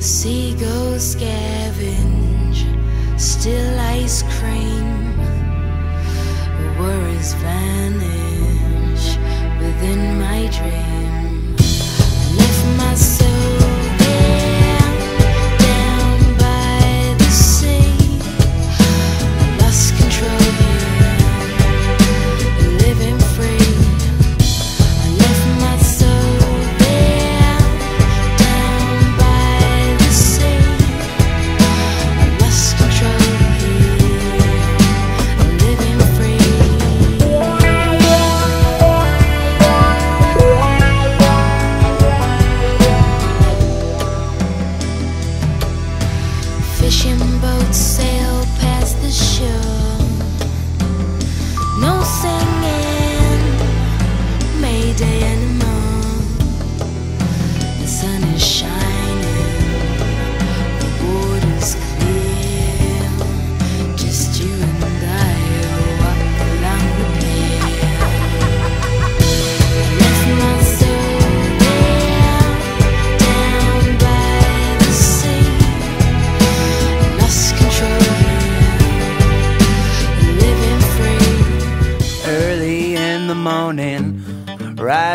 Seagulls scavenge, still ice cream. Worries vanish within my dream.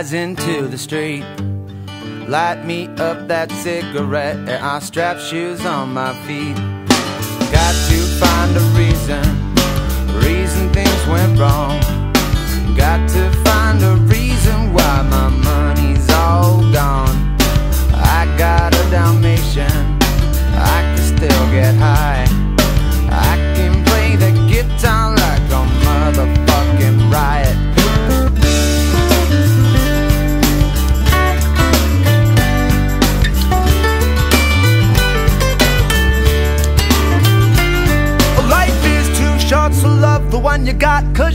Rising to the street. Light me up that cigarette, and I strap shoes on my feet. Got to find a reason, reason things went wrong. Got to find a reason why my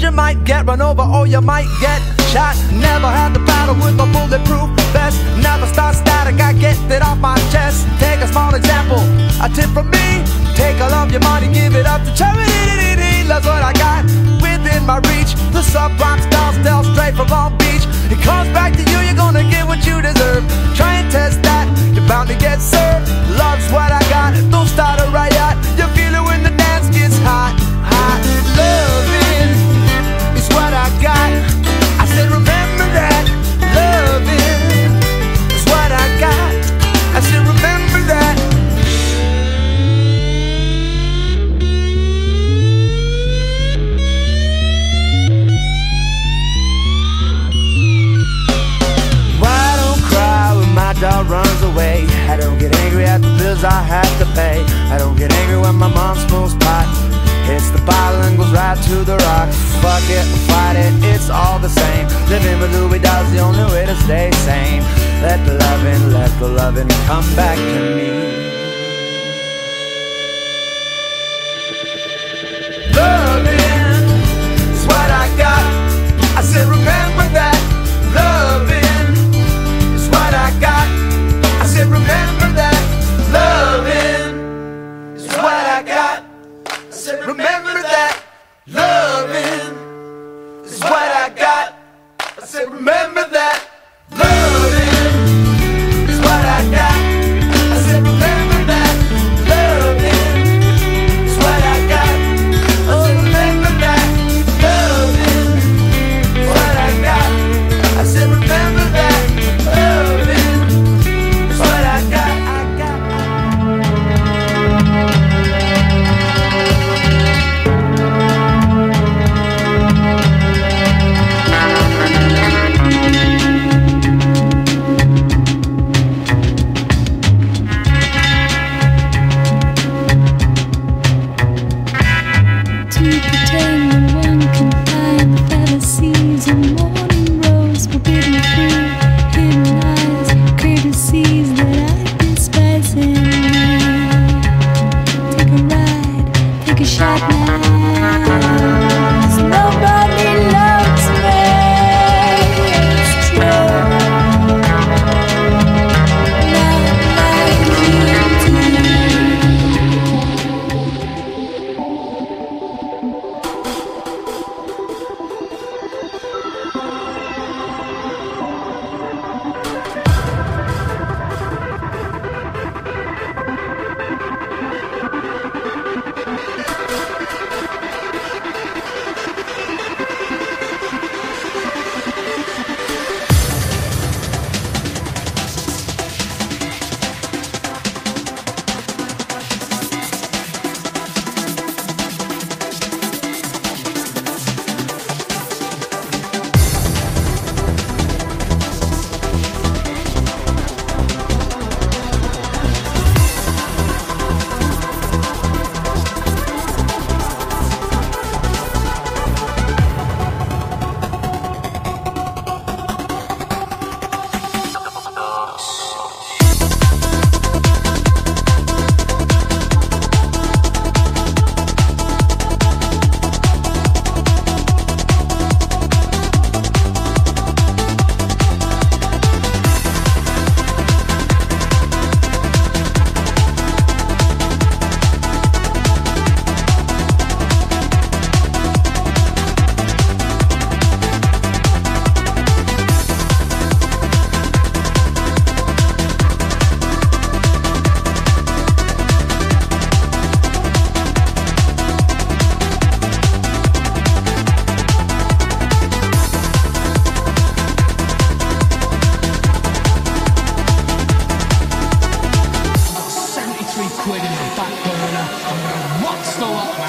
you might get run over or you might get shot. Never had to battle with a bulletproof vest. Never start static, I get it off my chest. Take a small example, a tip from me. Take all of your money, give it up to charity. That's what I got within my reach. The Sublime style, still straight from Long Beach. It comes back to you, you're gonna get what you deserve. Try and test that, you're bound to get served. Fuck it, fight it, it's all the same. Living with Louie Dog's the only way to stay sane. Let the loving, let the loving come back to me. Love! still.